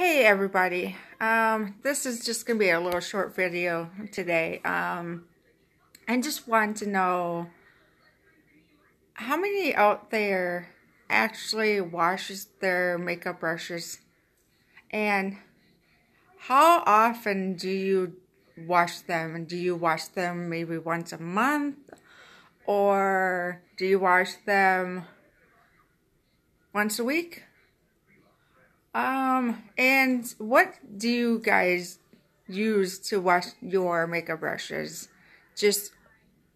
Hey everybody, um, this is just going to be a little short video today. Um, I just want to know how many out there actually washes their makeup brushes and how often do you wash them? Do you wash them maybe once a month or do you wash them once a week? Um, and what do you guys use to wash your makeup brushes? Just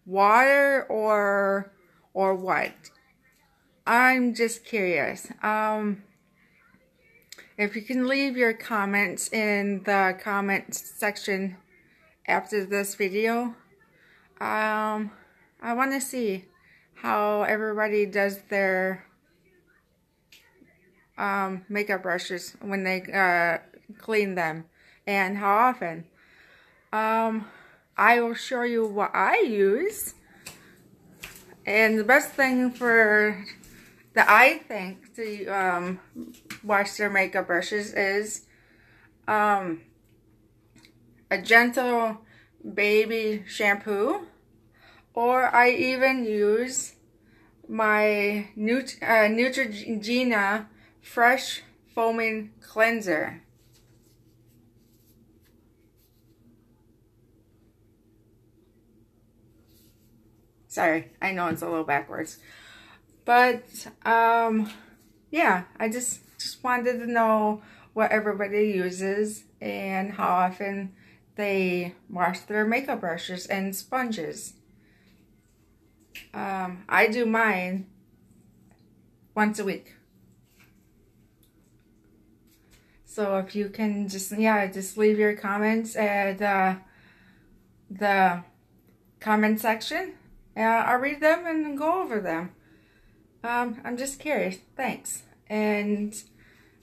water or or what? I'm just curious. Um, if you can leave your comments in the comment section after this video, um, I want to see how everybody does their um, makeup brushes when they uh, clean them and how often. Um, I will show you what I use. And the best thing for that I think to um, wash their makeup brushes is um, a gentle baby shampoo. Or I even use my Neut uh, Neutrogena Fresh Foaming Cleanser. Sorry, I know it's a little backwards. But, um, yeah, I just, just wanted to know what everybody uses and how often they wash their makeup brushes and sponges. Um, I do mine once a week. So if you can just, yeah, just leave your comments at uh, the comment section. Uh, I'll read them and go over them. Um, I'm just curious. Thanks. And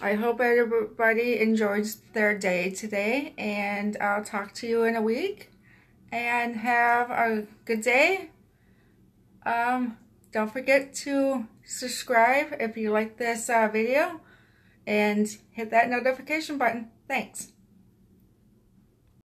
I hope everybody enjoys their day today. And I'll talk to you in a week. And have a good day. Um, don't forget to subscribe if you like this uh, video and hit that notification button. Thanks.